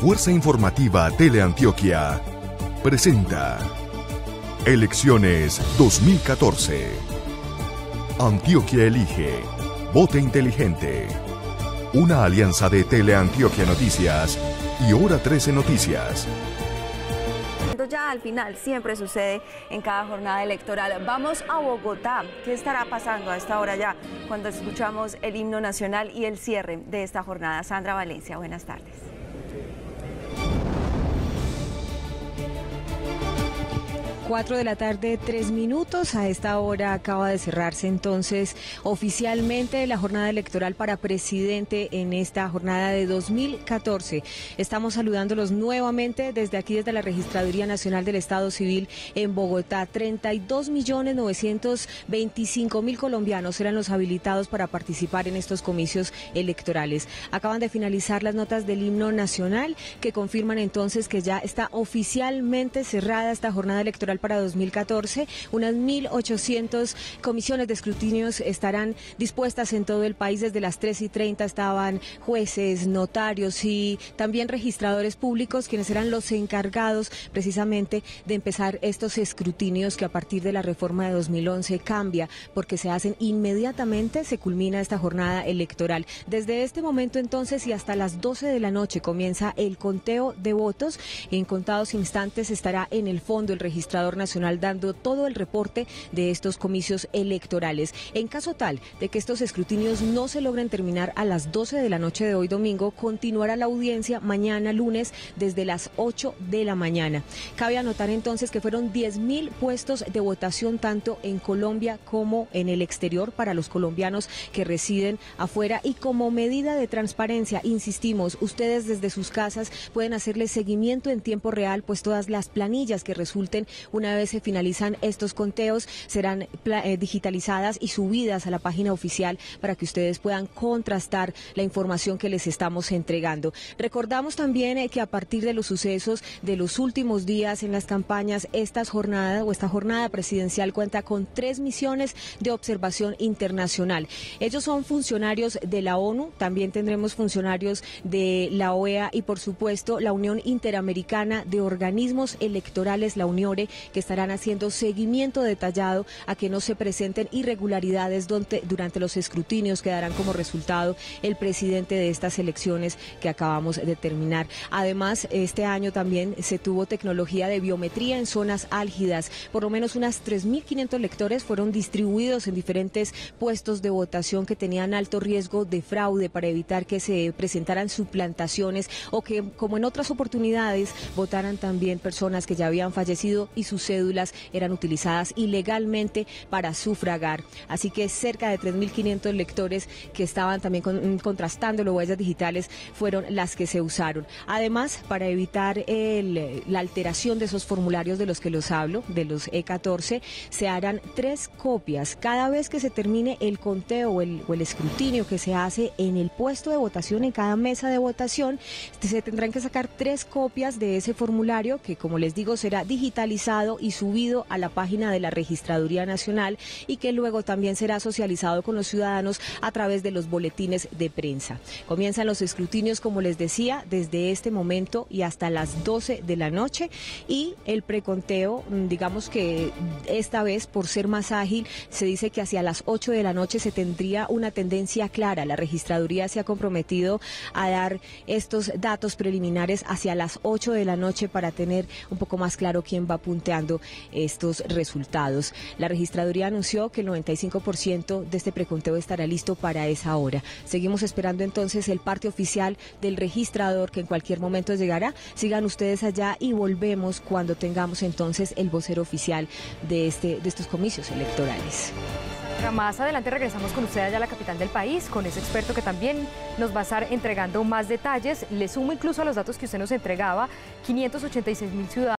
Fuerza Informativa Teleantioquia presenta Elecciones 2014. Antioquia elige. Vote inteligente. Una alianza de Teleantioquia Noticias y Hora 13 Noticias. Ya al final siempre sucede en cada jornada electoral. Vamos a Bogotá. ¿Qué estará pasando a esta hora ya cuando escuchamos el himno nacional y el cierre de esta jornada? Sandra Valencia, buenas tardes. 4 de la tarde, tres minutos. A esta hora acaba de cerrarse entonces oficialmente la jornada electoral para presidente en esta jornada de 2014. Estamos saludándolos nuevamente desde aquí, desde la Registraduría Nacional del Estado Civil en Bogotá. 32 millones 925 mil colombianos eran los habilitados para participar en estos comicios electorales. Acaban de finalizar las notas del himno nacional que confirman entonces que ya está oficialmente cerrada esta jornada electoral para 2014. Unas 1.800 comisiones de escrutinios estarán dispuestas en todo el país. Desde las 3 y 30 estaban jueces, notarios y también registradores públicos, quienes eran los encargados precisamente de empezar estos escrutinios que a partir de la reforma de 2011 cambia, porque se hacen inmediatamente, se culmina esta jornada electoral. Desde este momento entonces y hasta las 12 de la noche comienza el conteo de votos. En contados instantes estará en el fondo el registrador Nacional dando todo el reporte de estos comicios electorales. En caso tal de que estos escrutinios no se logren terminar a las 12 de la noche de hoy domingo, continuará la audiencia mañana lunes desde las 8 de la mañana. Cabe anotar entonces que fueron 10.000 puestos de votación tanto en Colombia como en el exterior para los colombianos que residen afuera y como medida de transparencia, insistimos, ustedes desde sus casas pueden hacerle seguimiento en tiempo real, pues todas las planillas que resulten una vez se finalizan estos conteos, serán eh, digitalizadas y subidas a la página oficial para que ustedes puedan contrastar la información que les estamos entregando. Recordamos también eh, que a partir de los sucesos de los últimos días en las campañas, esta jornada o esta jornada presidencial cuenta con tres misiones de observación internacional. Ellos son funcionarios de la ONU, también tendremos funcionarios de la OEA y por supuesto la Unión Interamericana de Organismos Electorales, la UNIORE, que estarán haciendo seguimiento detallado a que no se presenten irregularidades durante los escrutinios que darán como resultado el presidente de estas elecciones que acabamos de terminar. Además, este año también se tuvo tecnología de biometría en zonas álgidas. Por lo menos unas 3.500 lectores fueron distribuidos en diferentes puestos de votación que tenían alto riesgo de fraude para evitar que se presentaran suplantaciones o que, como en otras oportunidades, votaran también personas que ya habían fallecido y sus cédulas eran utilizadas ilegalmente para sufragar. Así que cerca de 3.500 lectores que estaban también mm, contrastando las huellas digitales fueron las que se usaron. Además, para evitar la alteración de esos formularios de los que los hablo, de los E14, se harán tres copias cada vez que se termine el conteo o el escrutinio que se hace en el puesto de votación, en cada mesa de votación, se tendrán que sacar tres copias de ese formulario que, como les digo, será digitalizado y subido a la página de la Registraduría Nacional y que luego también será socializado con los ciudadanos a través de los boletines de prensa. Comienzan los escrutinios, como les decía, desde este momento y hasta las 12 de la noche y el preconteo, mm, digamos que esta vez, por ser más ágil, se dice que hacia las 8 de la noche se tendría una tendencia clara. La registraduría se ha comprometido a dar estos datos preliminares hacia las 8 de la noche para tener un poco más claro quién va a puntuar estos resultados. La registraduría anunció que el 95% de este preconteo estará listo para esa hora. Seguimos esperando entonces el parte oficial del registrador que en cualquier momento llegará. Sigan ustedes allá y volvemos cuando tengamos entonces el vocero oficial de, este, de estos comicios electorales. Más adelante regresamos con usted allá a la capital del país, con ese experto que también nos va a estar entregando más detalles. Le sumo incluso a los datos que usted nos entregaba, 586 mil ciudadanos.